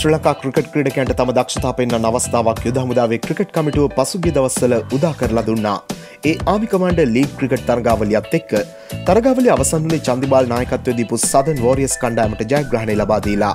Sri ලකා cricket ක්‍රඩකන්ට තම දක්ෂතා පෙන්න්න අවස්ථාවක් යුදහමුදාවේ ක්‍රිකට් කමිටුව පසුගේ දවස්සල උදා කරලා දුන්නා. ඒ ආමිකමන්ඩ ලීග් ක්‍රිකට් තරගාවලියත් එක්ක තරගාවලි අවසන්ලේ චන්දිබාල් නායකත්ව දීපු සදන් වෝරියස් කණ්ඩෑමට ජයග්‍රහණය ලබාදීලා.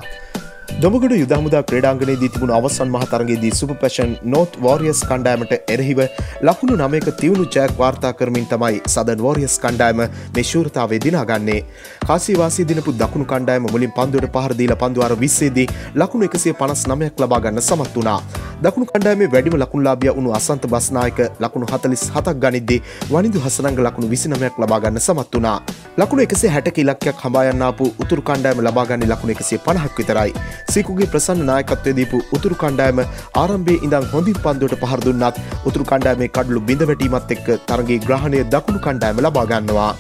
දොමගඩ යුදහමුදා ක්‍රඩාංගනයේ දී අවසන් මහතරගේදී සුප පැෂන් නෝත් වෝරියස් කණ්ඩෑමට එරහිව ලකුණු නමයක තිවුණු ජයක් වාර්තා කරමින් තමයි සදන් වෝරියස් කණ්ඩෑම මේ ශූරතාවේ දිනාගන්නේ. කාසිවාසී දිනපු දකුණු කණ්ඩෑම මුලින් පන්දුවට පහරදීල පන්දුවර විස්සේදී ලකුණු එකසිය පනස් නමයක් ලබාගන්න සමත් වුණා. දකුණු කණ්ඩෑමේ වැඩිම ලකුණලාබිය වුණු අසන්ත බස්නායක ලකුණු හතලිස් හතක් ගනිද්දී වනිදු හසනංග ලකුණු විසිනමයක් ලබාගන්න සමත් වුණා. ලකුණු එකසේ හැටක ඉලක්කයක් හඹායන්නාපු උතුරු කණ්ඩෑම ලබාගන්න ලකුණු එකසේ පණහක් විතරයි. සිකුගේ ප්‍රසන්න නායකත්වය දීපු උතුරු කණ්ඩායම ආරම්භේ ඉඳන් හොඳින් පන්දුවට පහර දුන්නත් උතුරු කණ්ඩායමේ කඩලු බිඳ වැටීමත් එක්ක තරගේ ග්‍රහණය දකුණු කණ්ඩායම ලබා ගන්නවා.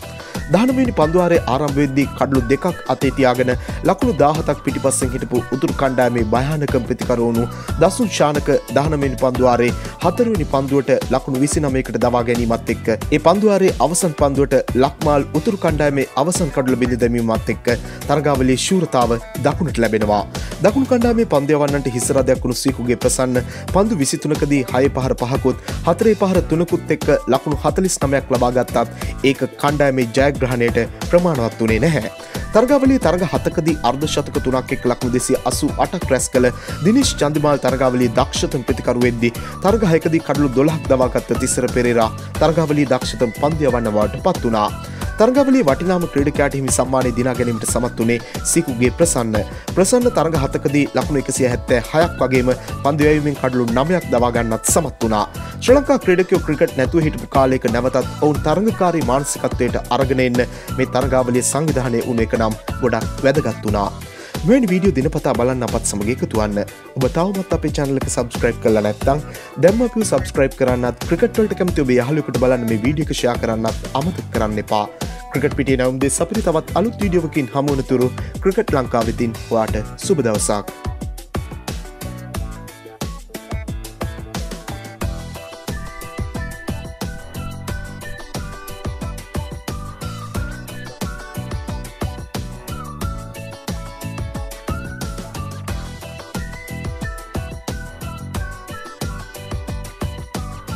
දහනමනි පන්දුවාරේ ආරම්භවෙද්දී කඩලු දෙකක් අතේතියාගෙන ලකුණු දාහතක් පිටිපස්සෙන් හිටපු උතුරු කණ්ඩායමේ භයානකම් ප්‍රතිකරවුණු දසුන් ශානක දහනමනි පන්දුවාරේ හතරවනි පන්දුවට ලකුණු විසිනමයකට දවා ගැනීමත් එක්ක ඒ පන්දුවාරේ අවසන් පන්දුවට ලක්මාල් උතුරු කණ්ඩායමේ අවසන් කඩුල බිඳ දැමීමත් එක්ක තරගාවලේ ශූරතාව දකුණට ලැබෙනවා. දකුණු කණ්ඩාමේ පන්දයවන්නට හිසරදයක් වුණු සීකුගේ ප්‍රසන්න පන්දු විසිතුනකදී හය පහර පහකුත් හතරේ පහර තුනකුත් එක්ක ලකුණු හතලිස් නමයක් ලබාගත්තත් ඒක කණ්ඩායමේ ජය ජයග්‍රහණයට ප්‍රමාණවත් වනේ නැහැ. තරගවලි තරග හතකදී අර්ධශතක තුනක් එක් ලක්ුණු දෙසි අසු අටක් රැස් කළ දිනිශ් චන්දිමාල් තරගවලි දක්ෂතම් ප්‍රතිකරුවෙද්දි තරගහයකදී කඩලු දොලහක් දවාගත්ත තිස්සර පෙරේරා තරගවලි දක්ෂතම් පන්දිය වන්නවාට පත් වනා. තරගවලි වටිනාම ක්‍රඩකෑට හිමි සම්මානය දිනා ගැනීමට සමත් වනේ සිකුගේ ප්‍රසන්න. ප්‍රසන්න තරග හතකදී ලකුණු එකසිය හැත්තෑ හයක් වගේම පන්දිවයමින් කඩලු නමයක් දවාගන්නත් සමත් වනා. ශ්‍ර ලංකා ක්‍රඩකයෝ ක්‍රිකට් නැතුව හිටපු කාලයක නැවතත් ඔවුන් තරඟකාරී මානසිකත්වයට අරගෙනන්න මේ තරගාවලිය සංවිධානය උන එක නම් ගොඩක් වැදගත් වනා. මෙනි වීඩියෝ දිනපතා බලන්න අපත් සමග එකතුවන්න ඔබ තවමත් අපේ චැනලක සබස්ක්‍රයිබ් කල නැත්තං දැම්මප සබස්ක්‍රයිබ් කරන්නත් ක්‍රිකට්වලට කැමති ඔබේ යහලුකට බලන්න මේ වීඩියකෂයා කරන්නත් අමතක් කරන්න එපා ක්‍රිකට් පිටිය නවම්දේ සපරි තවත් අලුත් වීඩියෝවකින් හමුවනතුරු ක්‍රිකට් ලංකාවෙතින් වාට සුබදවසක්.